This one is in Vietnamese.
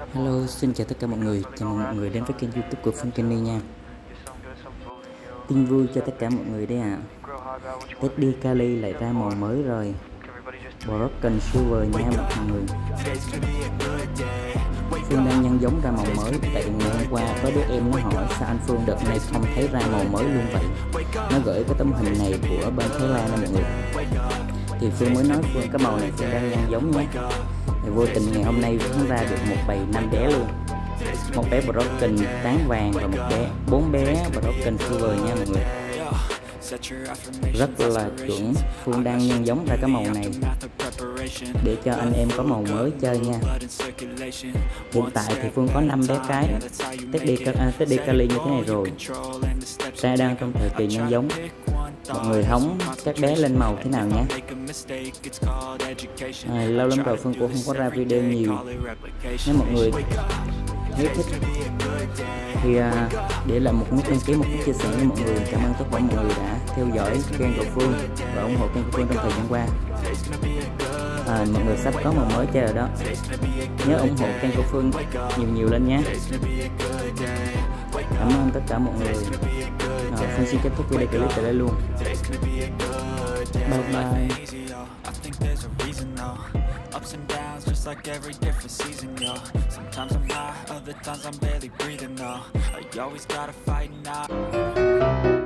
Hello, xin chào tất cả mọi người, chào mừng mọi người đến với kênh youtube của Phương Kenny nha. Tin vui cho tất cả mọi người đấy ạ. À. Teddy Kali lại ra màu mới rồi. Broken Silver nha mọi người. Phương đang nhân giống ra màu mới. Tại ngày hôm qua có đứa em nó hỏi sao anh Phương đợt này không thấy ra màu mới luôn vậy? Nó gửi cái tấm hình này của bên Thái Lan nè mọi người. Thì Phương mới nói Phương cái màu này Phương đang nhân giống nhé. Thì vô tình ngày hôm nay cũng ra được một bầy năm bé luôn. Một bé broken tán vàng và một bé bốn bé broken silver nha mọi người. Rất là chuẩn. Phương đang nhân giống ra cái màu này để cho anh em có màu mới chơi nha. Hiện tại thì Phương có 5 bé cái. Teddy, à, Teddy Kali như thế này rồi. Ra đang trong thời kỳ nhân giống. Mọi người hóng các bé lên màu thế nào nhé à, lâu lắm rồi Phương cũng không có ra video nhiều. nếu mọi người nếu thích thì à, để lại một nút đăng ký một nút chia sẻ với mọi người. Cảm ơn tất cả mọi người đã theo dõi kênh của Phương và ủng hộ kênh của Phương trong thời gian qua. À, mọi người sắp có màu mới chơi rồi đó. Nhớ ủng hộ kênh của Phương nhiều nhiều lên nhé. Cảm ơn tất cả mọi người. À, Phương xin kết thúc video clip tại đây luôn. bye bye ups and downs just like every different season, yo. Sometimes I'm high, other times I'm barely breathing, though. I always gotta fight and I